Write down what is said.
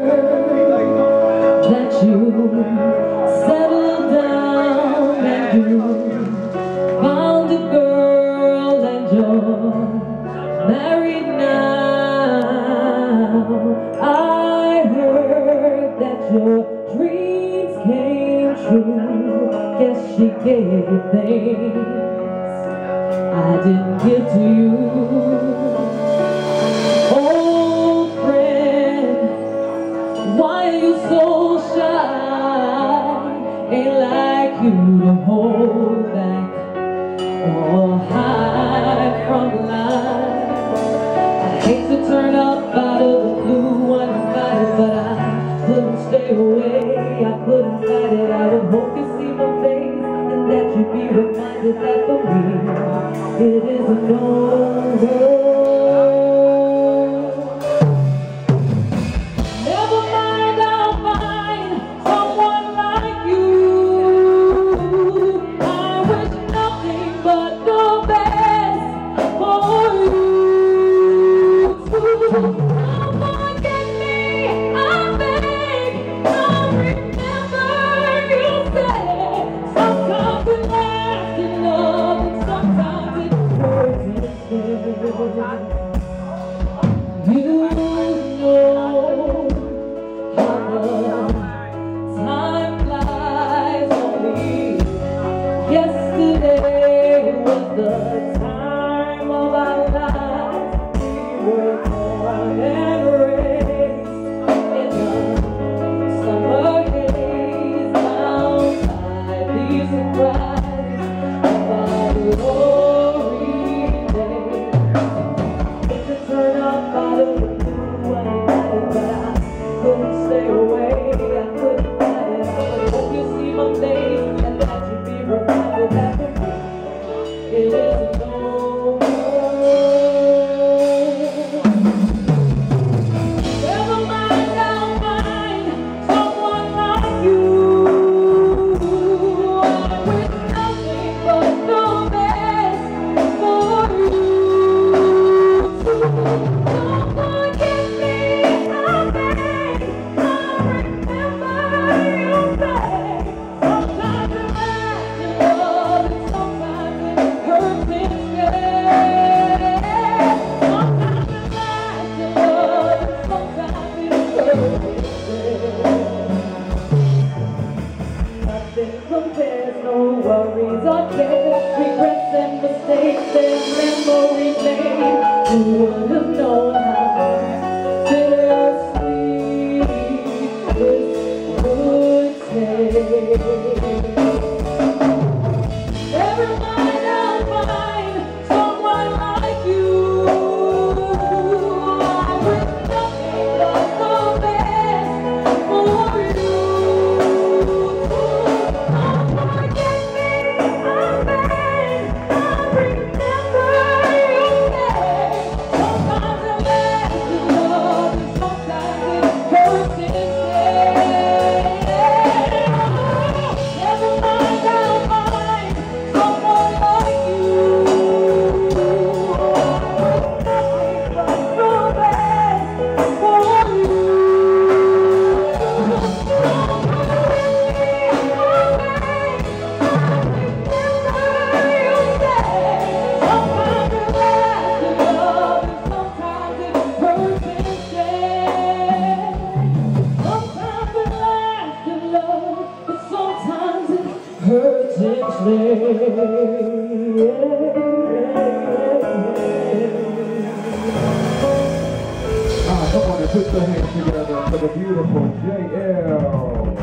that you settled down and you found a girl and you're married now. I heard that your dreams came true. Guess she gave you things I didn't give to you. ain't like you to hold back or hide from life. I hate to turn up out of the blue one night, but I couldn't stay away. I couldn't fight it. I would hope you see my face and that you'd be reminded that for me it isn't over. worries or cares, regrets and mistakes and memories made. Alright, come on and put your hands together for the beautiful Jael.